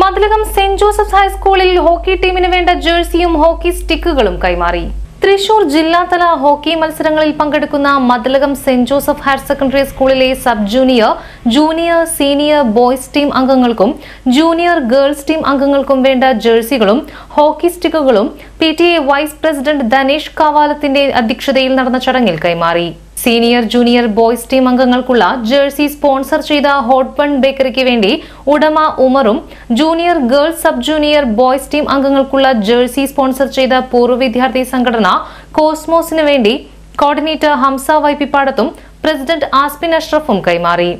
Mathilakam saint Joseph's ഹൈസ്കൂളിൽ hockey ടീമിന് വേണ്ട ജേഴ്സിയും ഹോക്കി സ്റ്റിക്കുകളും കൈമാറി. തൃശൂർ ജില്ലാതല ഹോക്കി മത്സരങ്ങളിൽ പങ്കെടുക്കുന്ന Mathilakam saint Joseph higher secondary സ്കൂളിലെ sub junior junior senior boys team അംഗങ്ങൾക്കും ജൂനിയർ ഗേൾസ് ടീം അംഗങ്ങൾക്കും വേണ്ട ജേഴ്സികളും hockey സ്റ്റിക്കുകളും P T A vice president Dhanesh കാവാലത്തിന്റെ അധ്യക്ഷതയിൽ നടന്ന ചടങ്ങിൽ കൈമാറി. സീനിയർ ജൂനിയർ ബോയ്സ് ടീം അംഗങ്ങൾക്കുള്ള ജേഴ്സി സ്പോൺസർ ചെയ്ത ഹോട്ട് ബൺ ബേക്കറിക്ക് വേണ്ടി ഉടമ ഉമറും junior girls sub junior boys team അംഗങ്ങൾക്കുള്ള jersey sponsor ചെയ്ത പൂർവ വിദ്യാർത്ഥി സംഘടന കോസ്മോസിന് വേണ്ടി കോർഡിനേറ്റർ ഹംസ വൈപ്പിപ്പാടത്തും പ്രസിഡന്റ് ആസ്പിൻ അഷ്റഫും കൈമാറി.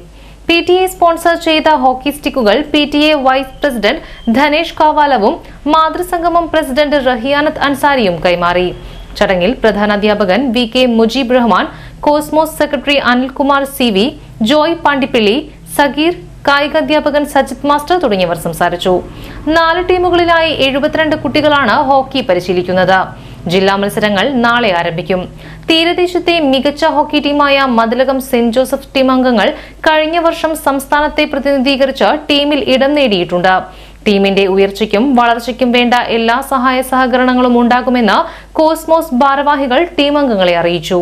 പി ടി എ സ്പോൺസർ ചെയ്ത ഹോക്കി സ്റ്റിക്കുകൾ P T A vice president Dhanesh കാവാലവും മാതൃസംഗമം പ്രസിഡന്റ് റഹിയാനത്ത് അൻസാരിയും കൈമാറി. ചടങ്ങിൽ പ്രധാനാധ്യാപകൻ V K Mujeeb Rahman Cosmos secretary Anilkumar C V Joy Pandippilly Sageer കായികാധ്യാപകൻ Sajith master തുടങ്ങിയവർ സംസാരിച്ചു. നാല് ടീമുകളിലായി എഴുപത്തിരണ്ട് കുട്ടികളാണ് ഹോക്കി പരിശീലിക്കുന്നത്. ജില്ലാ മത്സരങ്ങൾ നാളെ ആരംഭിക്കും. തീരദേശത്തെ മികച്ച ഹോക്കി ടീമായ മതിലകം സെന്റ് ജോസഫ് ടീം അംഗങ്ങൾ കഴിഞ്ഞ വർഷം സംസ്ഥാനത്തെ പ്രതിനിധീകരിച്ച് ടീമിൽ ഇടം നേടിയിട്ടുണ്ട്. ടീമിന്റെ ഉയർച്ചയ്ക്കും വളർച്ചയ്ക്കും വേണ്ട എല്ലാ സഹായ സഹകരണങ്ങളും ഉണ്ടാകുമെന്ന് കോസ്മോസ് ഭാരവാഹികൾ ടീം അംഗങ്ങളെ അറിയിച്ചു.